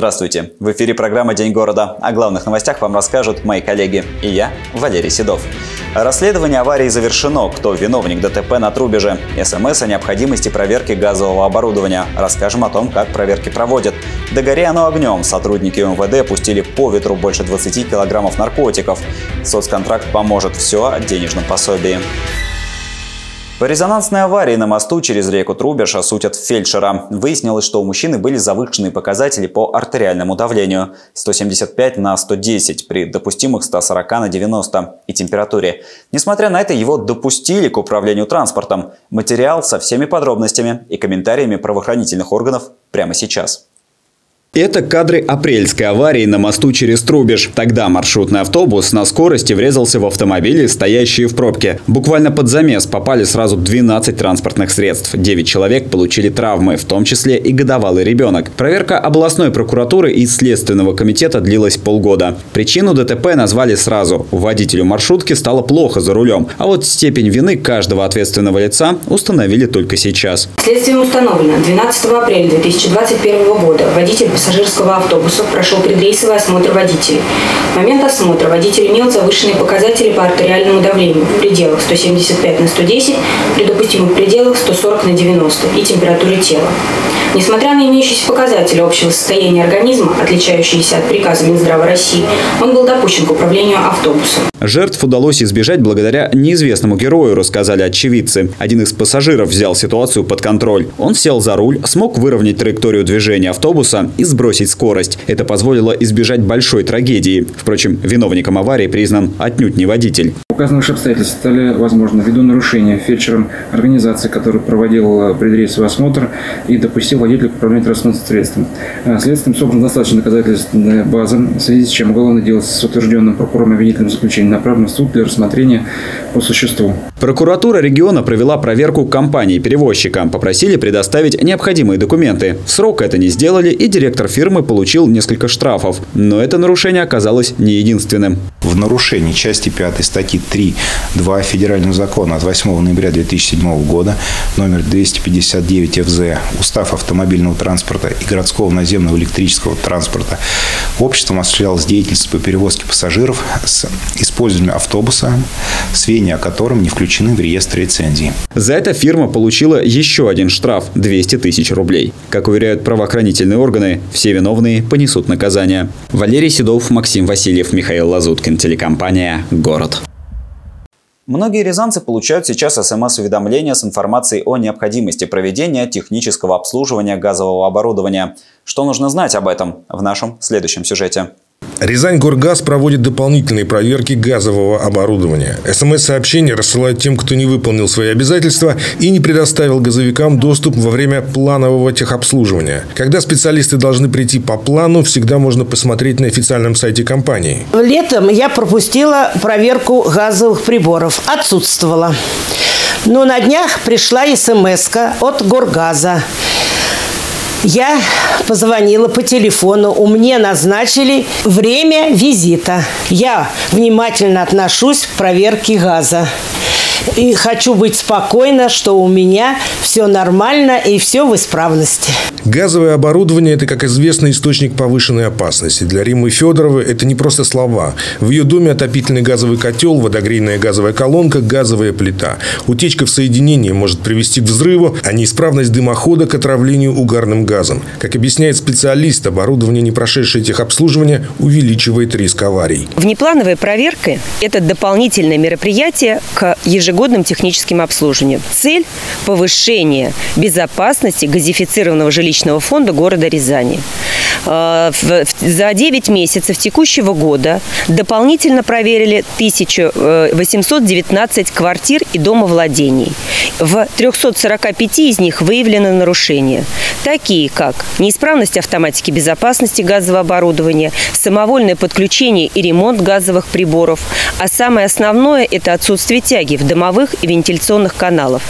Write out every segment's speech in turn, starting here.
Здравствуйте! В эфире программа «День города». О главных новостях вам расскажут мои коллеги и я, Валерий Седов. Расследование аварии завершено. Кто виновник ДТП на Трубеже? СМС о необходимости проверки газового оборудования. Расскажем о том, как проверки проводят. Догори оно огнем. Сотрудники МВД пустили по ветру больше 20 килограммов наркотиков. Соцконтракт поможет. Все о денежном пособии. По резонансной аварии на мосту через реку Трубеж сутят фельдшера. Выяснилось, что у мужчины были завышенные показатели по артериальному давлению – 175 на 110 при допустимых 140 на 90 и температуре. Несмотря на это, его допустили к управлению транспортом. Материал со всеми подробностями и комментариями правоохранительных органов прямо сейчас. Это кадры апрельской аварии на мосту через Трубеж. Тогда маршрутный автобус на скорости врезался в автомобили, стоящие в пробке. Буквально под замес попали сразу 12 транспортных средств. 9 человек получили травмы, в том числе и годовалый ребенок. Проверка областной прокуратуры и Следственного комитета длилась полгода. Причину ДТП назвали сразу. Водителю маршрутки стало плохо за рулем. А вот степень вины каждого ответственного лица установили только сейчас. Следствием установлено 12 апреля 2021 года водитель пассажирского автобуса прошел предрейсовый осмотр водителей. В момент осмотра водитель имел завышенные показатели по артериальному давлению в пределах 175 на 110, при допустимых пределах 140 на 90 и температуре тела. Несмотря на имеющиеся показатели общего состояния организма, отличающиеся от приказа Минздрава России, он был допущен к управлению автобусом. Жертв удалось избежать благодаря неизвестному герою, рассказали очевидцы. Один из пассажиров взял ситуацию под контроль. Он сел за руль, смог выровнять траекторию движения автобуса и сбросить скорость. Это позволило избежать большой трагедии. Впрочем, виновником аварии признан отнюдь не водитель. Указанные обстоятельства стали возможны ввиду нарушения фельдшером организации, который проводил предрейсовый осмотр и допустил водителя к управлению транспортным средством. Э, следствием собрана достаточно доказательственная база, в связи с чем уголовное дело с утвержденным прокурором обвинительным заключением направлено в суд для рассмотрения по существу. Прокуратура региона провела проверку компании-перевозчика. Попросили предоставить необходимые документы. В срок это не сделали, и директор фирмы получил несколько штрафов. Но это нарушение оказалось не единственным. В нарушении части 5 статьи 3.2 Федерального закона от 8 ноября 2007 года номер 259 ФЗ Устав автомобильного транспорта и городского наземного электрического транспорта обществом осуществлялась деятельность по перевозке пассажиров с использованием автобуса, сведения о котором не включены в реестр лицензии. За это фирма получила еще один штраф – 200 тысяч рублей. Как уверяют правоохранительные органы, все виновные понесут наказание. Валерий Седов, Максим Васильев, Михаил Лазуткин, телекомпания «Город». Многие рязанцы получают сейчас СМС-уведомления с информацией о необходимости проведения технического обслуживания газового оборудования. Что нужно знать об этом в нашем следующем сюжете. Рязань Горгаз проводит дополнительные проверки газового оборудования. СМС-сообщения рассылают тем, кто не выполнил свои обязательства и не предоставил газовикам доступ во время планового техобслуживания. Когда специалисты должны прийти по плану, всегда можно посмотреть на официальном сайте компании. Летом я пропустила проверку газовых приборов. Отсутствовала. Но на днях пришла смс от Горгаза. Я позвонила по телефону. У меня назначили время визита. Я внимательно отношусь к проверке газа. И хочу быть спокойна, что у меня все нормально и все в исправности. Газовое оборудование – это, как известно, источник повышенной опасности. Для Римы Федоровой это не просто слова. В ее доме отопительный газовый котел, водогрейная газовая колонка, газовая плита. Утечка в соединении может привести к взрыву, а неисправность дымохода к отравлению угарным газом. Как объясняет специалист, оборудование, не прошедшее техобслуживание, увеличивает риск аварий. Внеплановая проверка – это дополнительное мероприятие к ежегодным техническим обслуживаниям. Цель – повышение безопасности газифицированного жилищного фонда города Рязани. Э, за 9 месяцев текущего года дополнительно проверили 1819 э, квартир и домовладений. В 345 из них выявлены нарушения, такие как неисправность автоматики безопасности газового оборудования, самовольное подключение и ремонт газовых приборов, а самое основное – это отсутствие тяги в домовых и вентиляционных каналах.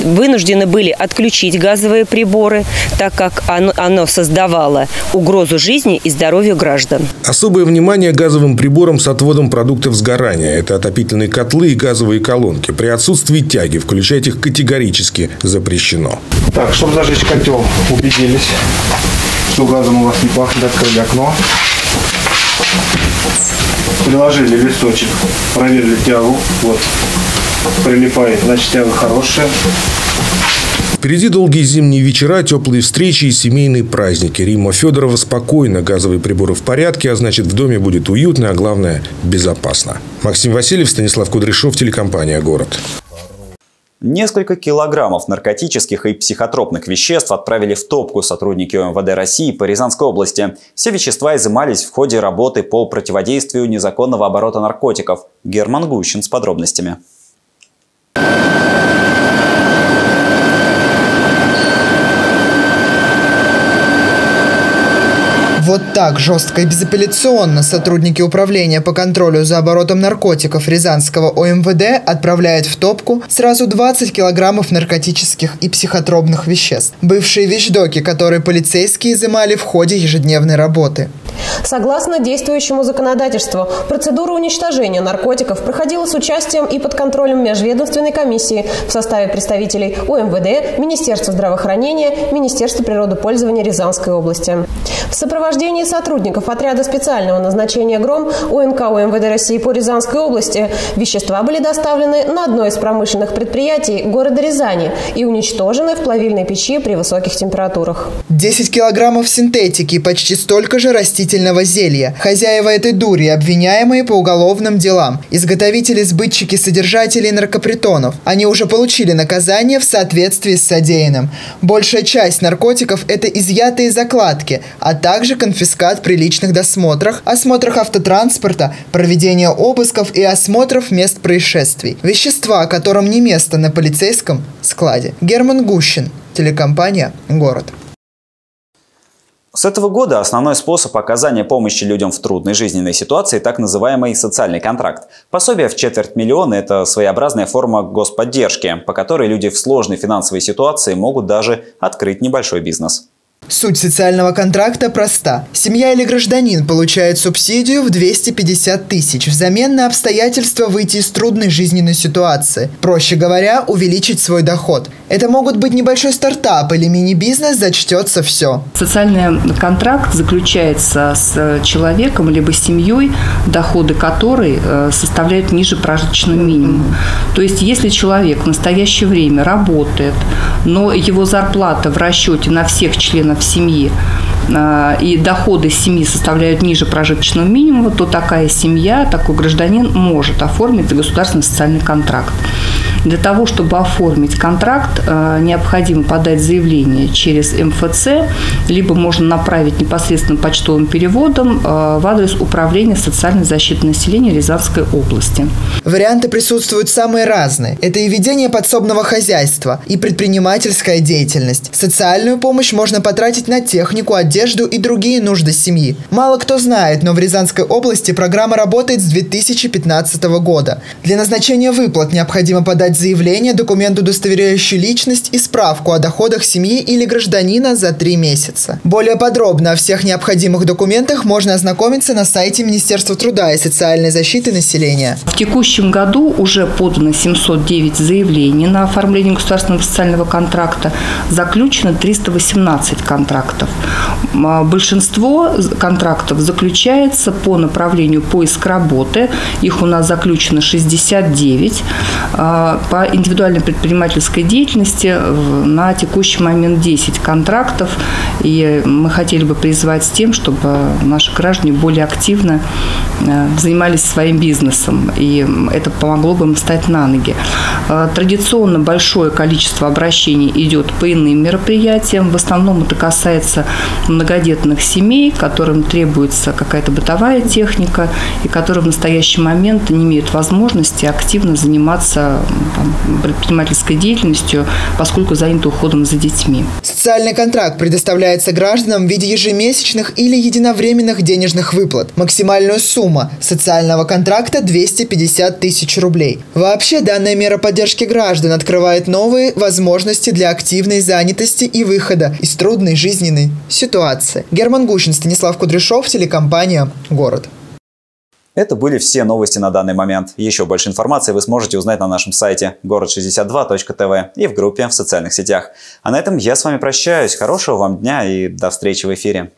Вынуждены были отключить газовые приборы, так так как оно, оно создавало угрозу жизни и здоровью граждан. Особое внимание газовым приборам с отводом продуктов сгорания. Это отопительные котлы и газовые колонки. При отсутствии тяги включать их категорически запрещено. Так, чтобы зажечь котел, убедились. что газом у вас не пахнет, открыли окно. Приложили листочек, проверили тягу. Вот, прилипает, значит тяга хорошая. Впереди долгие зимние вечера, теплые встречи и семейные праздники. Рима Федорова спокойно, газовые приборы в порядке, а значит в доме будет уютно, а главное безопасно. Максим Васильев, Станислав Кудряшов, телекомпания «Город». Несколько килограммов наркотических и психотропных веществ отправили в топку сотрудники МВД России по Рязанской области. Все вещества изымались в ходе работы по противодействию незаконного оборота наркотиков. Герман Гущин с подробностями. Вот так жестко и безапелляционно сотрудники Управления по контролю за оборотом наркотиков Рязанского ОМВД отправляют в топку сразу 20 килограммов наркотических и психотропных веществ. Бывшие вещдоки, которые полицейские изымали в ходе ежедневной работы. Согласно действующему законодательству, процедура уничтожения наркотиков проходила с участием и под контролем межведомственной комиссии в составе представителей УМВД, Министерства здравоохранения, Министерства природопользования Рязанской области. В сопровождении сотрудников отряда специального назначения «Гром» УНК УМВД России по Рязанской области вещества были доставлены на одно из промышленных предприятий города Рязани и уничтожены в плавильной печи при высоких температурах. 10 килограммов синтетики и почти столько же растительного зелья. Хозяева этой дури, обвиняемые по уголовным делам. Изготовители, сбытчики, содержатели наркопритонов. Они уже получили наказание в соответствии с содеянным. Большая часть наркотиков – это изъятые закладки, а также конфискат при личных досмотрах, осмотрах автотранспорта, проведение обысков и осмотров мест происшествий. Вещества, которым не место на полицейском складе. Герман Гущин, телекомпания «Город». С этого года основной способ оказания помощи людям в трудной жизненной ситуации – так называемый социальный контракт. Пособие в четверть миллиона – это своеобразная форма господдержки, по которой люди в сложной финансовой ситуации могут даже открыть небольшой бизнес. Суть социального контракта проста. Семья или гражданин получает субсидию в 250 тысяч взамен на обстоятельства выйти из трудной жизненной ситуации. Проще говоря, увеличить свой доход. Это могут быть небольшой стартап или мини-бизнес, зачтется все. Социальный контракт заключается с человеком либо семьей, доходы которой э, составляют ниже прожиточного минимума. То есть, если человек в настоящее время работает, но его зарплата в расчете на всех членов а, и доходы семьи составляют ниже прожиточного минимума, то такая семья, такой гражданин может оформить государственный социальный контракт. Для того, чтобы оформить контракт, а, необходимо подать заявление через МФЦ, либо можно направить непосредственно почтовым переводом а, в адрес Управления социальной защиты населения Рязанской области. Варианты присутствуют самые разные. Это и ведение подсобного хозяйства, и предпринимательская деятельность. Социальную помощь можно потратить на технику, одежду и другие нужды семьи. Мало кто знает, но в Рязанской области программа работает с 2015 года. Для назначения выплат необходимо подать заявление, документ, удостоверяющий личность и справку о доходах семьи или гражданина за три месяца. Более подробно о всех необходимых документах можно ознакомиться на сайте Министерства труда и социальной защиты населения. В текущем году уже подано 709 заявлений на оформление государственного социального контракта, заключено 318 контрактов. А, большинство контрактов заключается по направлению поиск работы. Их у нас заключено 69. А, по индивидуальной предпринимательской деятельности на текущий момент 10 контрактов. И мы хотели бы призвать с тем, чтобы наши граждане более активно а, занимались своим бизнесом. И это помогло бы им встать на ноги. Традиционно большое количество обращений идет по иным мероприятиям. В основном это касается многодетных семей, которым требуется какая-то бытовая техника и которые в настоящий момент не имеют возможности активно заниматься там, предпринимательской деятельностью, поскольку заняты уходом за детьми. Социальный контракт предоставляется гражданам в виде ежемесячных или единовременных денежных выплат. Максимальная сумма социального контракта 250 тысяч рублей. Вообще, данная мера поддержки граждан открывает новые возможности для активной занятости и выхода из трудной жизненной ситуации. Герман Гущин, Станислав Кудряшов, телекомпания «Город». Это были все новости на данный момент. Еще больше информации вы сможете узнать на нашем сайте город62.тв и в группе в социальных сетях. А на этом я с вами прощаюсь. Хорошего вам дня и до встречи в эфире.